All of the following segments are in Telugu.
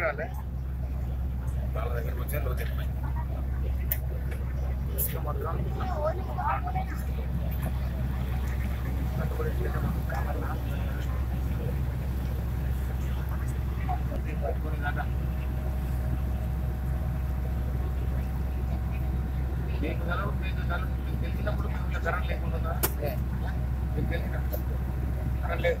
రాలే వాళ్ళ దగ్గరకు వచ్చే లోతు ఎక్కువ ఇసుక మొత్తం కట్టుబడి ఇట్లనే మనం కావాలా? ఇది పట్టుకునే దాకా. మీకు గలవు మీకు గలవు మీకు తెలిసినప్పుడు మీకు ఇట్లా కరెంట్ లేకుండా మీకు తెలిసిన కరెంట్ లేదు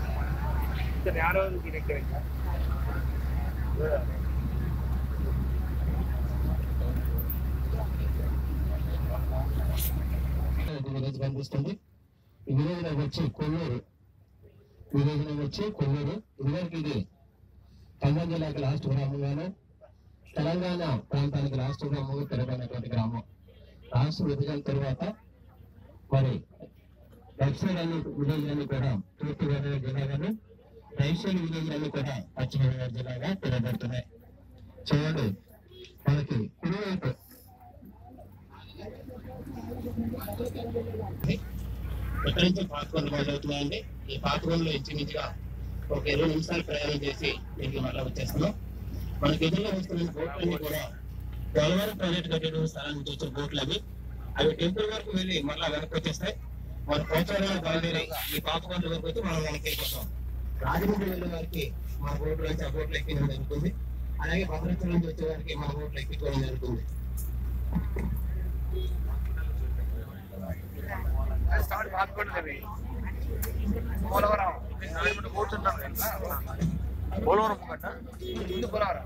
ఎక్కడ కావచ్చు అలాగే కనిపిస్తుంది వచ్చి కొల్లూరు. విలేజ్ వచ్చి కొల్లూరు. ఇదివరకు ఇది ఖమ్మం జిల్లాకి లాస్ట్ గ్రామంగాను తెలంగాణ ప్రాంతానికి లాస్ట్ గ్రామంగా తెలంగాణ గ్రామం. లాస్ట్ విభజన తర్వాత మరి లెఫ్ట్ అన్ని విలేజ్ అన్ని కూడా తూర్పు గోదావరి జిల్లాగాను రైట్ కూడా పశ్చిమ గోదావరి జిల్లాగా పిలువబడుతున్నాయి చూడండి మనకి కుడివైపు ఎక్కడి నుంచి పాతకొండ మొదలవుతున్నాయండి ఈ పాతకొండలో ఇంచుమించుగా ఒక ఇరవై నిమిషాలు ప్రయాణం చేసి దీనికి మళ్ళీ వచ్చేస్తున్నాం. మనకి ఎదురుగా వస్తున్న బోట్లన్నీ కూడా గోలవరం ప్రైవేట్ కట్టడం స్థలానికి వచ్చిన బోట్లు అవి. అవి టెంపుల్ వరకు వెళ్ళి మళ్ళీ వెనక్కి వచ్చేస్తాయి. మన పోచవరం బయలుదేరి ఈ పాతకొండ వరకు వచ్చి మనం వెనక్కి వెళ్ళిపోతాం. రాజమండ్రి వెళ్ళే వారికి మా బోట్లు నుంచి ఆ బోట్లు ఎక్కించడం జరుగుతుంది. అలాగే భద్రాచలం నుంచి వచ్చే వారికి మా బోట్లు ఎక్కించడం జరుగుతుంది. స్టార్ట్ పాల్గొంటుంది పోలవరం. కూర్చుంటాను పోలవరం ముందు పోలవరం.